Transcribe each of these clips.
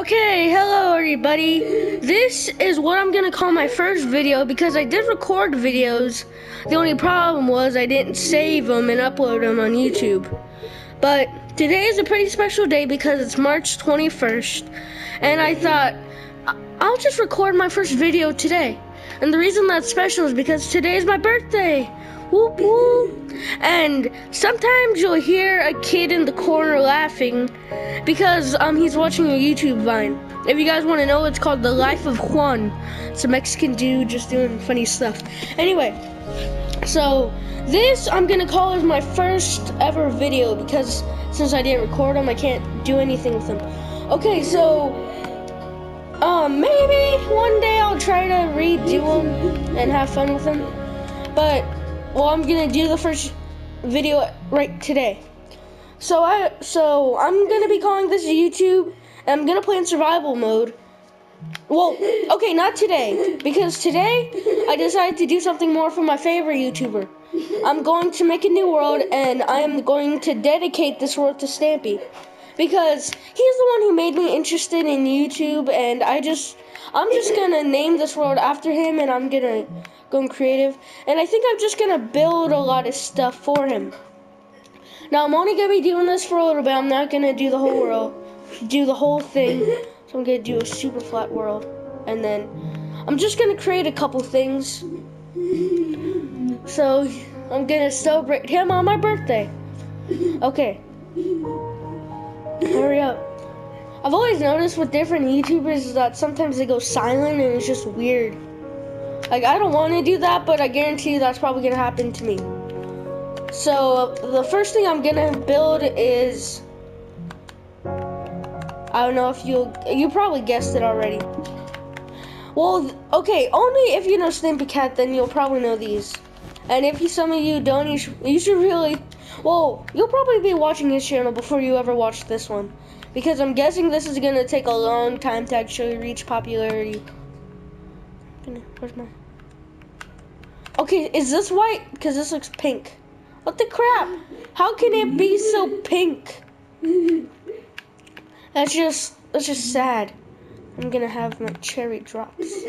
Okay, hello everybody. This is what I'm gonna call my first video because I did record videos. The only problem was I didn't save them and upload them on YouTube. But today is a pretty special day because it's March 21st, and I thought I'll just record my first video today. And the reason that's special is because today is my birthday. Whoop whoop. And sometimes you'll hear a kid in the corner laughing because um he's watching a YouTube vine. If you guys want to know, it's called The Life of Juan. It's a Mexican dude just doing funny stuff. Anyway, so this I'm gonna call as my first ever video because since I didn't record them, I can't do anything with them. Okay, so um maybe one day I'll try to redo them and have fun with them. But well, I'm gonna do the first video right today. So I so I'm gonna be calling this YouTube and I'm gonna play in survival mode. Well, okay, not today because today I decided to do something more for my favorite YouTuber. I'm going to make a new world and I am going to dedicate this world to Stampy because he's the one who made me interested in YouTube and I just I'm just gonna name this world after him and I'm gonna go creative and I think I'm just gonna build a lot of stuff for him. Now I'm only gonna be doing this for a little bit. I'm not gonna do the whole world, do the whole thing. So I'm gonna do a super flat world, and then I'm just gonna create a couple things. So I'm gonna celebrate him on my birthday. Okay. Hurry up. I've always noticed with different YouTubers is that sometimes they go silent and it's just weird. Like I don't want to do that, but I guarantee you that's probably gonna happen to me. So the first thing I'm gonna build is I don't know if you you probably guessed it already. Well, okay, only if you know Stampy Cat, then you'll probably know these. And if you, some of you don't, you should, you should really. Well, you'll probably be watching his channel before you ever watch this one, because I'm guessing this is gonna take a long time to actually reach popularity. Where's my? Okay, is this white? Because this looks pink. What the crap? How can it be so pink? That's just that's just sad. I'm gonna have my cherry drops.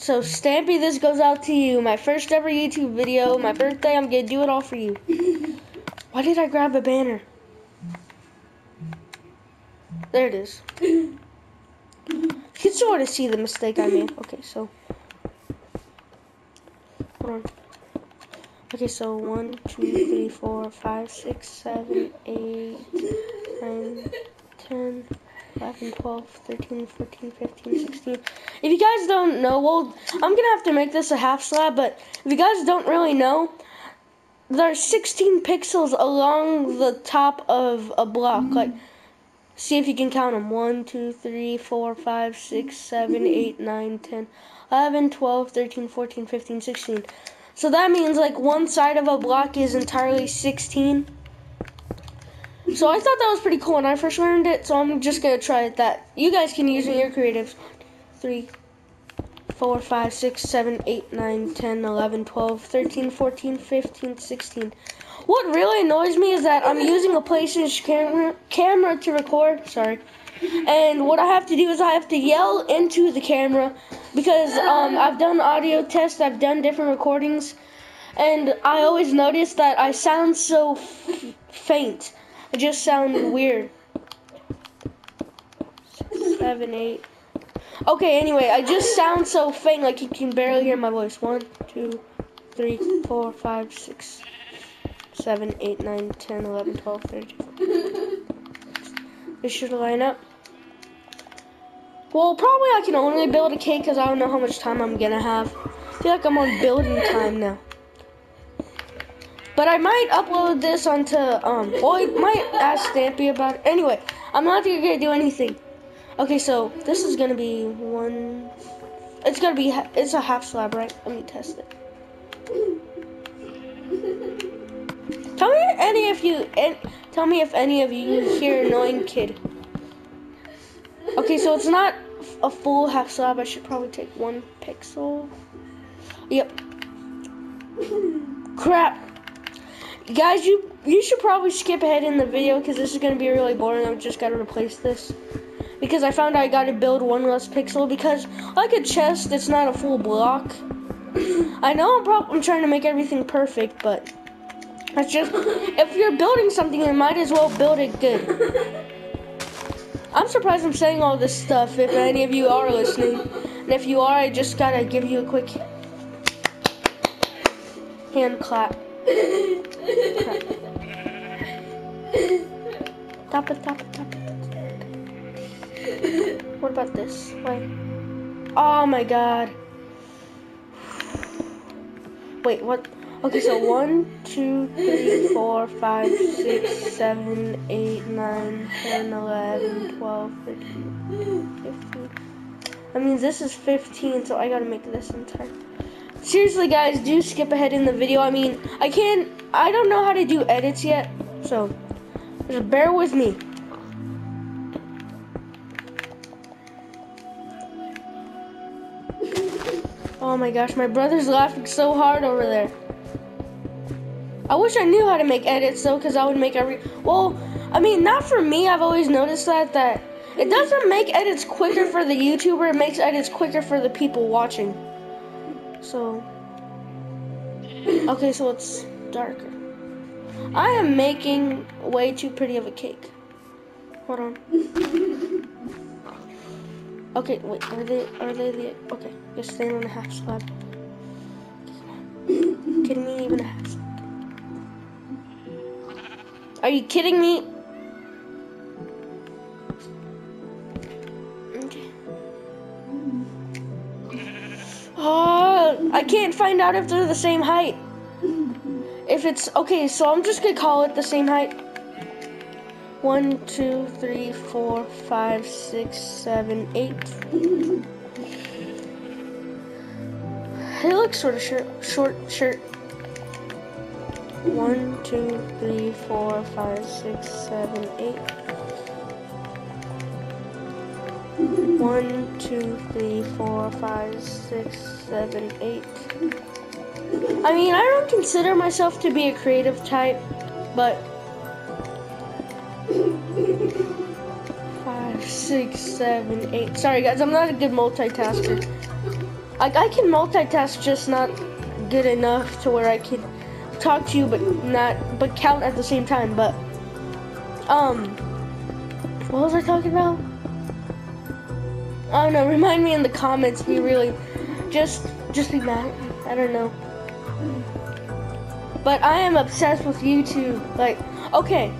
So Stampy, this goes out to you. My first ever YouTube video, my birthday. I'm gonna do it all for you. Why did I grab a banner? There it is. You can sort of see the mistake I made. Okay, so hold on. Okay, so 1, 2, 3, 4, 5, 6, 7, 8, 9, 10, 11, 12, 13, 14, 15, 16. If you guys don't know, well, I'm going to have to make this a half slab, but if you guys don't really know, there's 16 pixels along the top of a block. Mm-hmm. Like, see if you can count them. 1, 2, 3, 4, 5, 6, 7, mm-hmm. 8, 9, 10, 11, 12, 13, 14, 15, 16. So that means like one side of a block is entirely 16. So I thought that was pretty cool when I first learned it, so I'm just gonna try it that. You guys can use it in your creatives. 3, 4, 5, 6, 7, 8, 9, 10, 11, 12, 13, 14, 15, 16. What really annoys me is that I'm using a PlayStation camera, camera to record. Sorry. And what I have to do is I have to yell into the camera because um, I've done audio tests, I've done different recordings, and I always notice that I sound so faint. I just sound weird. Seven, eight. Okay, anyway, I just sound so faint, like you can barely hear my voice. One, two, three, four, five, six, seven, eight, nine, ten, eleven, twelve, thirteen. This should line up. Well, probably I can only build a cake because I don't know how much time I'm gonna have. I feel like I'm on building time now. But I might upload this onto um. I might ask Stampy about it. Anyway, I'm not gonna do anything. Okay, so this is gonna be one. It's gonna be. It's a half slab, right? Let me test it. Tell me any of you. And tell me if any of you hear annoying kid. Okay, so it's not a full half slab. I should probably take one pixel. Yep. Crap. Guys, you you should probably skip ahead in the video because this is gonna be really boring. I've just got to replace this because I found I got to build one less pixel because like a chest, it's not a full block. I know I'm probably trying to make everything perfect, but that's just if you're building something, you might as well build it good. I'm surprised I'm saying all this stuff. If any of you are listening, and if you are, I just gotta give you a quick hand clap. Tap it, tap it, tap it. What about this? Wait. Oh my god. Wait, what? Okay, so 1, 2, 3, 4, 5, 6, 7, 8, 9, 10, 11, 12, 13, 15. That means this is 15, so I gotta make this in time. Seriously, guys, do skip ahead in the video. I mean, I can't, I don't know how to do edits yet, so just bear with me. Oh my gosh, my brother's laughing so hard over there. I wish I knew how to make edits though, because I would make every. Well, I mean, not for me. I've always noticed that that it doesn't make edits quicker for the YouTuber. It makes edits quicker for the people watching. So, okay, so it's darker. I am making way too pretty of a cake. Hold on. Okay, wait, are they, are they the, okay, you're staying on a half slab. Kidding me, even a half slab. Are you kidding me? I can't find out if they're the same height. If it's, okay, so I'm just gonna call it the same height. One, two, three, four, five, six, seven, eight. It looks sort of short, short shirt. One, two, three, four, five, six, seven, eight. One, two, three, four, five, six, seven, eight. I mean, I don't consider myself to be a creative type, but five, six, seven, eight. Sorry, guys, I'm not a good multitasker. Like, I can multitask, just not good enough to where I can talk to you but not but count at the same time but um what was I talking about? I don't know, remind me in the comments be really just just be mad. I don't know. But I am obsessed with YouTube. Like, okay.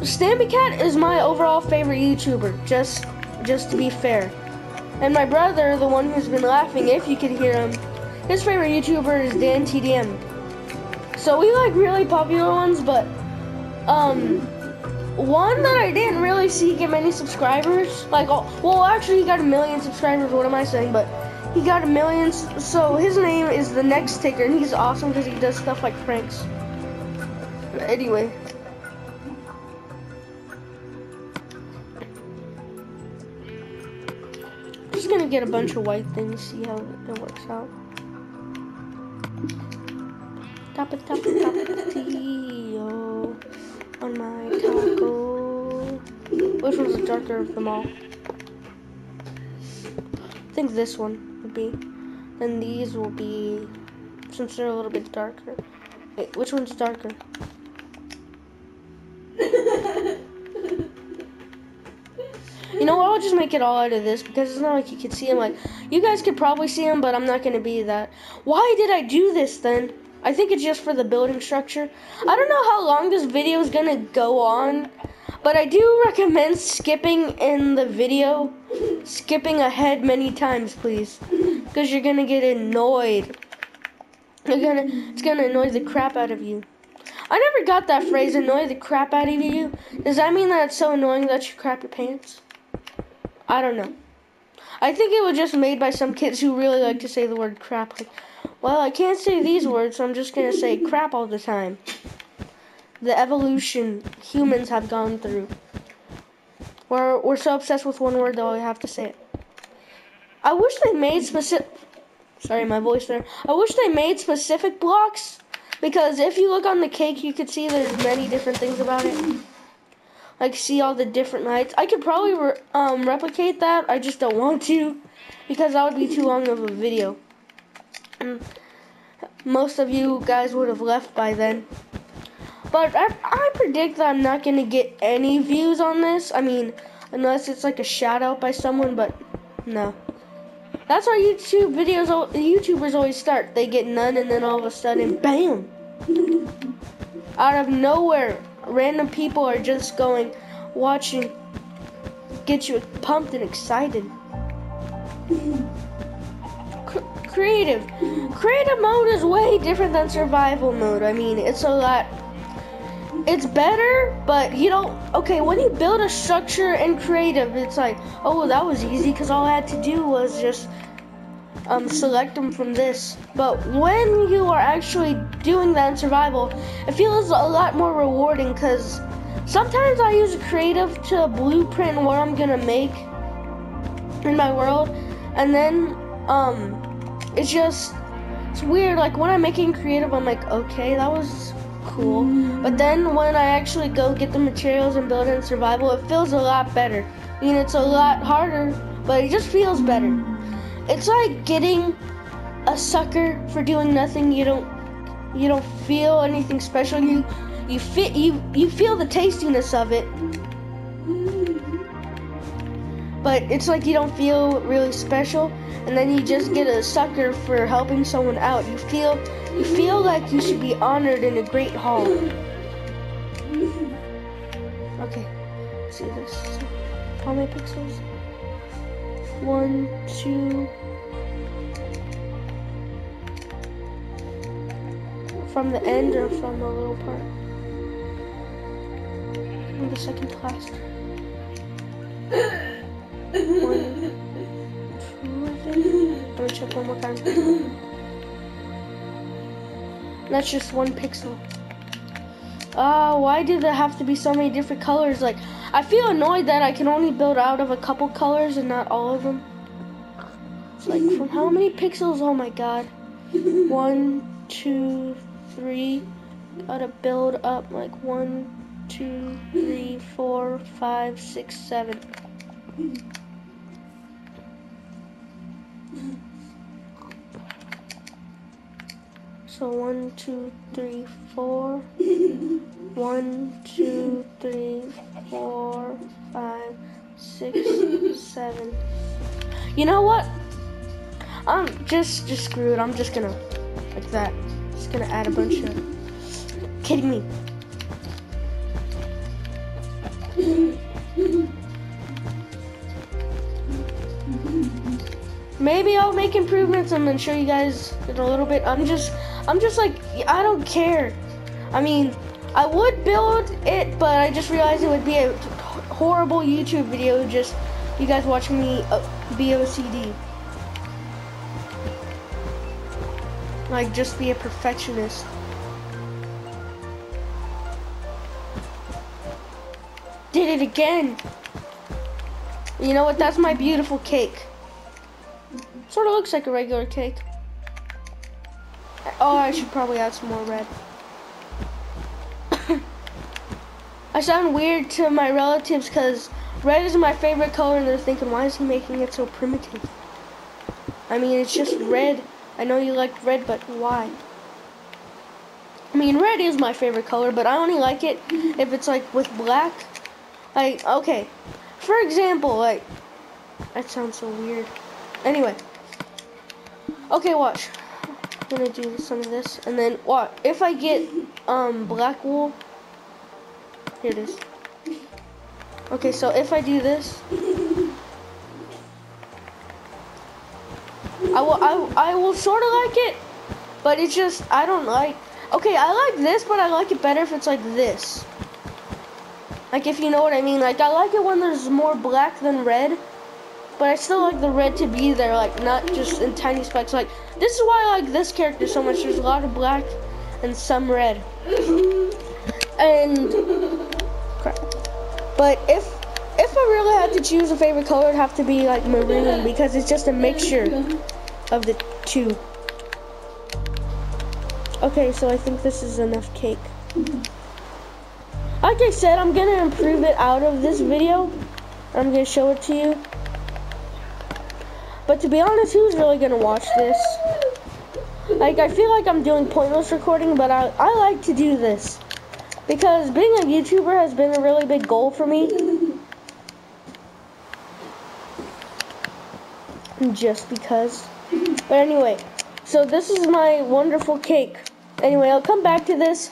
Stampy Cat is my overall favorite YouTuber, just just to be fair. And my brother, the one who's been laughing, if you could hear him, his favorite YouTuber is Dan TDM. So we like really popular ones, but um, one that I didn't really see get many subscribers. Like, oh, well, actually, he got a million subscribers. What am I saying? But he got a million. So his name is the next ticker, and he's awesome because he does stuff like pranks. Anyway. Just gonna get a bunch of white things, see how it works out. Tapa tapa tapatio Which one's the darker of them all? I think this one would be. Then these will be, since they're a little bit darker. Wait, which one's darker? You know what? I'll just make it all out of this because it's not like you can see them. Like you guys could probably see them, but I'm not gonna be that. Why did I do this then? I think it's just for the building structure. I don't know how long this video is gonna go on, but I do recommend skipping in the video, skipping ahead many times, please, because you're gonna get annoyed. You're gonna, it's gonna annoy the crap out of you. I never got that phrase, annoy the crap out of you. Does that mean that it's so annoying that you crap your pants? I don't know. I think it was just made by some kids who really like to say the word crap. Like, well, I can't say these words, so I'm just gonna say crap all the time. The evolution humans have gone through. We're, we're so obsessed with one word that we have to say it. I wish they made specific. Sorry, my voice there. I wish they made specific blocks Because if you look on the cake, you could see there's many different things about it. Like see all the different lights. I could probably re um, replicate that. I just don't want to because that would be too long of a video. And most of you guys would have left by then. But I, I predict that I'm not going to get any views on this. I mean, unless it's like a shout out by someone, but no. That's how YouTube videos, YouTubers always start. They get none and then all of a sudden, bam! Out of nowhere, random people are just going, watching, get you pumped and excited. creative. Creative mode is way different than survival mode. I mean, it's a lot it's better, but you don't. Okay, when you build a structure in creative, it's like, oh, that was easy because all I had to do was just um, select them from this. But when you are actually doing that in survival, it feels a lot more rewarding because sometimes I use creative to blueprint what I'm gonna make in my world, and then um, it's just it's weird. Like when I'm making creative, I'm like, okay, that was cool. But then when I actually go get the materials and build in survival, it feels a lot better. I mean, it's a lot harder, but it just feels better. It's like getting a sucker for doing nothing. You don't, you don't feel anything special. You, you fit, you, you feel the tastiness of it. But it's like you don't feel really special, and then you just get a sucker for helping someone out. You feel you feel like you should be honored in a great hall. Okay, see this. How many pixels? One, two. From the end or from the little part? From the second to last. One, two, I think. Let me check one more time. That's just one pixel. Uh, why do there have to be so many different colors? Like, I feel annoyed that I can only build out of a couple colors and not all of them. Like, from how many pixels? Oh my god. One, two, three. Gotta build up like one, two, three, four, five, six, seven. So one, two, three, four. one, two, three, four, five, six, seven. You know what? I'm just just screwed. I'm just gonna like that. Just gonna add a bunch of. Kidding me. Maybe I'll make improvements and then show you guys in a little bit. I'm just I'm just like, I don't care. I mean, I would build it, but I just realized it would be a horrible YouTube video just you guys watching me uh, BOCD. Like, just be a perfectionist. Did it again. You know what? That's my beautiful cake. Sort of looks like a regular cake. Oh, I should probably add some more red. I sound weird to my relatives because red is my favorite color and they're thinking, why is he making it so primitive? I mean, it's just red. I know you like red, but why? I mean, red is my favorite color, but I only like it if it's like with black. Like, okay. For example, like, that sounds so weird. Anyway. Okay, watch gonna do some of this, and then what? If I get um black wool, here it is. Okay, so if I do this, I will I I will sort of like it, but it's just I don't like. Okay, I like this, but I like it better if it's like this. Like if you know what I mean. Like I like it when there's more black than red. But I still like the red to be there, like not just in tiny specks. Like this is why I like this character so much. There's a lot of black and some red. And crap. But if if I really had to choose a favorite color, it'd have to be like maroon because it's just a mixture of the two. Okay, so I think this is enough cake. Like I said, I'm gonna improve it out of this video. I'm gonna show it to you. But to be honest, who's really gonna watch this? Like, I feel like I'm doing pointless recording, but I, I like to do this. Because being a YouTuber has been a really big goal for me. Just because. But anyway, so this is my wonderful cake. Anyway, I'll come back to this.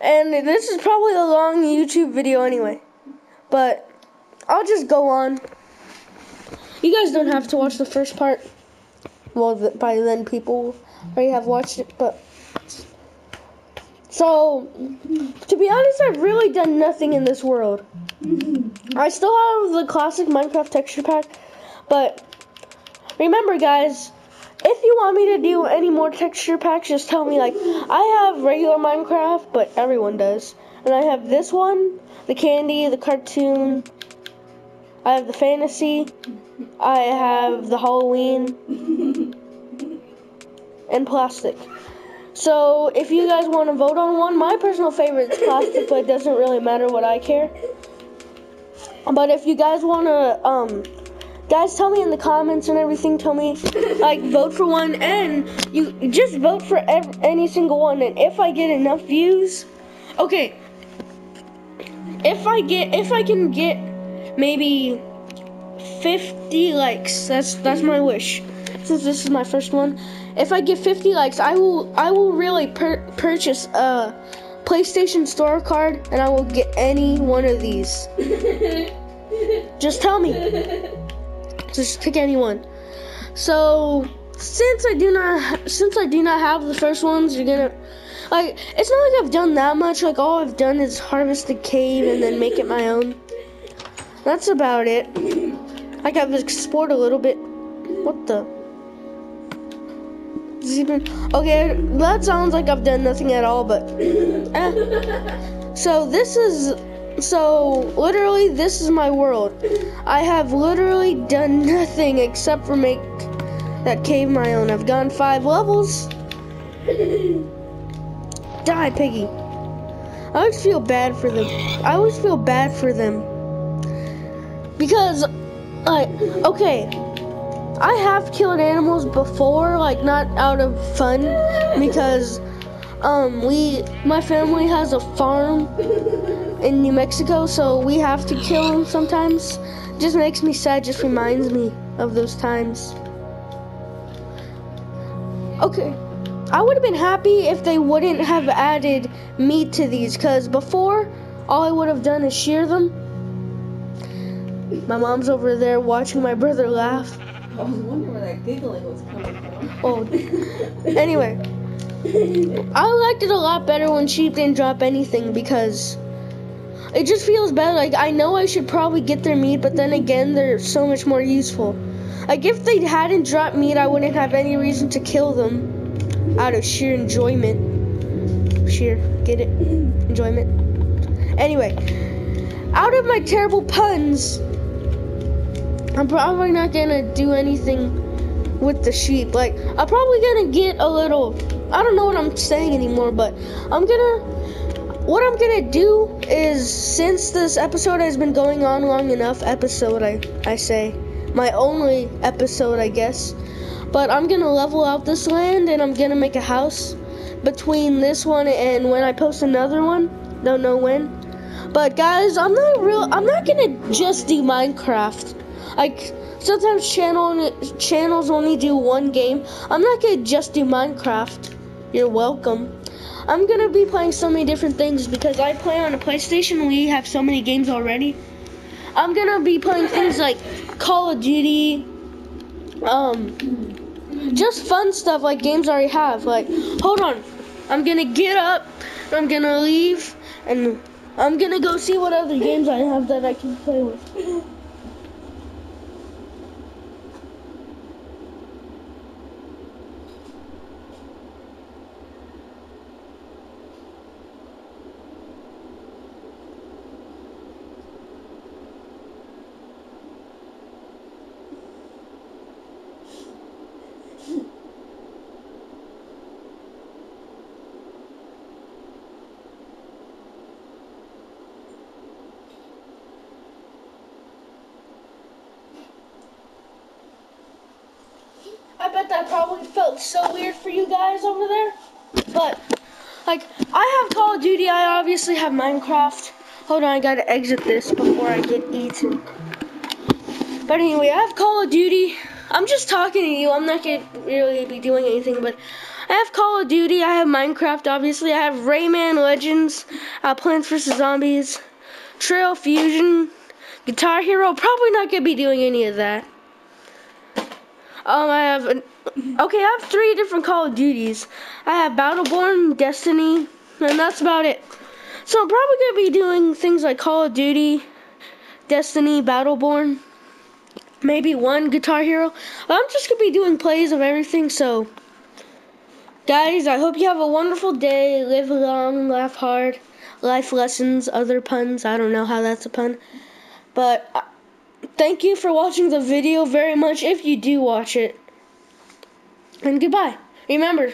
And this is probably a long YouTube video anyway. But I'll just go on. You guys don't have to watch the first part. Well, by then people already have watched it, but so to be honest, I've really done nothing in this world. I still have the classic Minecraft texture pack, but remember, guys, if you want me to do any more texture packs, just tell me. Like, I have regular Minecraft, but everyone does, and I have this one, the candy, the cartoon. I have the fantasy. I have the Halloween and plastic. So if you guys want to vote on one, my personal favorite is plastic, but it doesn't really matter what I care. But if you guys want to, um, guys, tell me in the comments and everything. Tell me, like, vote for one, and you just vote for any single one. And if I get enough views, okay. If I get, if I can get maybe 50 likes, that's that's my wish. Since this is my first one, if I get 50 likes, I will I will really purchase a PlayStation Store card, and I will get any one of these. Just tell me. Just pick any one. So since I do not since I do not have the first ones, you're gonna like it's not like I've done that much. Like all I've done is harvest the cave and then make it my own. That's about it. Like I've explored a little bit. What the? Even, Okay, that sounds like I've done nothing at all, but eh. So this is so literally this is my world. I have literally done nothing except for make that cave my own. I've gone five levels. Die, piggy. I always feel bad for them. I always feel bad for them. Because, like, okay, I have killed animals before, like not out of fun, because um, we, my family has a farm in New Mexico, so we have to kill them sometimes. just makes me sad. Just reminds me of those times. Okay. I would have been happy if they wouldn't have added meat to these, because before, all I would have done is shear them. My mom's over there watching my brother laugh. I was wondering where that giggling was coming from. Oh. anyway. I liked it a lot better when sheep didn't drop anything because it just feels better. Like I know I should probably get their meat, but then again, they're so much more useful. Like if they hadn't dropped meat, I wouldn't have any reason to kill them out of sheer enjoyment. Sheer, get it? Enjoyment. Anyway, out of my terrible puns. I'm probably not gonna do anything with the sheep. Like, I'm probably gonna get a little. I don't know what I'm saying anymore, but I'm gonna. What I'm gonna do is, since this episode has been going on long enough, episode I I say, my only episode I guess, but I'm gonna level out this land and I'm gonna make a house between this one and when I post another one. Don't know when. But guys, I'm not real. I'm not gonna just do Minecraft. Like sometimes channel channels only do one game. I'm not gonna just do Minecraft. You're welcome. I'm gonna be playing so many different things because I play on a PlayStation. We have so many games already. I'm gonna be playing things like Call of Duty, um, just fun stuff like games I already have. Like, hold on, I'm gonna get up, I'm gonna leave, and I'm gonna go see what other games I have that I can play with. I bet that probably felt so weird for you guys over there. But, like, I have Call of Duty. I obviously have Minecraft. Hold on, I gotta exit this before I get eaten. But anyway, I have Call of Duty. I'm just talking to you. I'm not gonna really be doing anything, but I have Call of Duty. I have Minecraft, obviously. I have Rayman Legends, uh, Plants vs. Zombies, Trials Fusion, Guitar Hero. Probably not gonna be doing any of that. Um, I have an, okay. I have three different Call of Duties. I have Battleborn, Destiny, and that's about it. So I'm probably gonna be doing things like Call of Duty, Destiny, Battleborn, maybe one Guitar Hero. I'm just gonna be doing plays of everything. So, guys, I hope you have a wonderful day. Live long, laugh hard. Life lessons, other puns. I don't know how that's a pun, but. Uh, thank you for watching the video very much if you do watch it. And goodbye. Remember,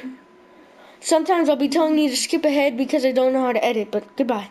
sometimes I'll be telling you to skip ahead because I don't know how to edit, but goodbye.